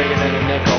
bigger than a nickel.